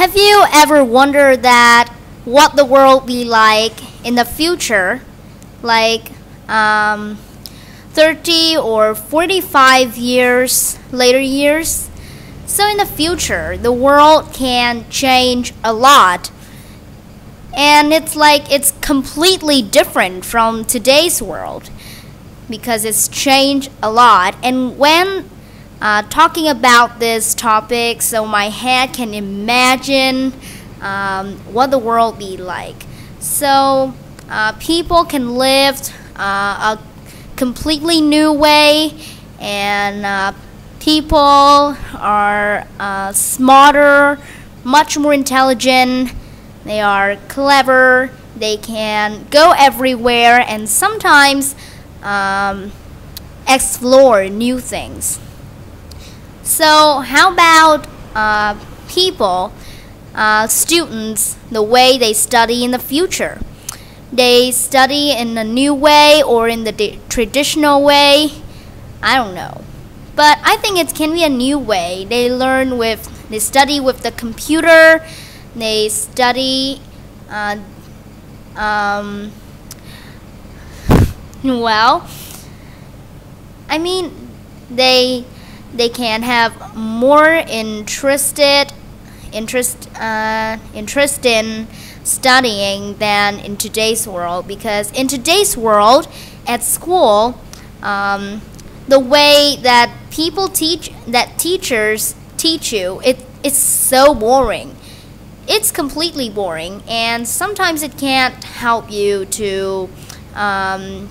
Have you ever wondered that what the world be like in the future, like um, 30 or 45 years later years? So in the future, the world can change a lot. And it's like it's completely different from today's world because it's changed a lot. And when uh, talking about this topic so my head can imagine um, what the world be like. So uh, people can live uh, a completely new way and uh, people are uh, smarter, much more intelligent, they are clever, they can go everywhere and sometimes um, explore new things. So, how about uh, people, uh, students, the way they study in the future? They study in a new way or in the traditional way? I don't know. But I think it can be a new way. They learn with, they study with the computer, they study, uh, um, well, I mean, they they can have more interested interest uh, interest in studying than in today's world. Because in today's world at school um, the way that people teach that teachers teach you it, it's so boring. It's completely boring and sometimes it can't help you to um,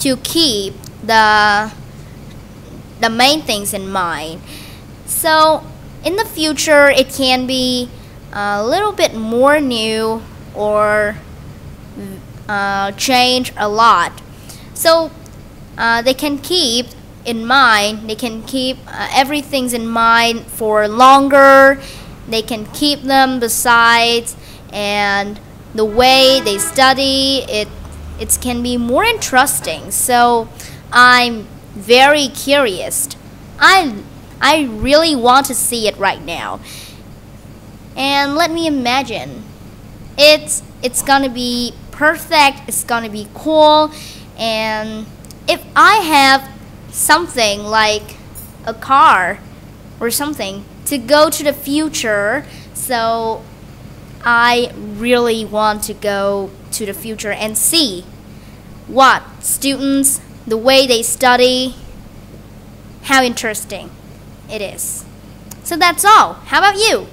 to keep the the main things in mind. So in the future, it can be a little bit more new or uh, change a lot. So uh, they can keep in mind, they can keep uh, everything's in mind for longer. They can keep them besides, and the way they study it, it can be more interesting. So I'm very curious. I, I really want to see it right now. And let me imagine. It's, it's gonna be perfect, it's gonna be cool, and if I have something like a car or something to go to the future, so I really want to go to the future and see what students the way they study, how interesting it is. So that's all. How about you?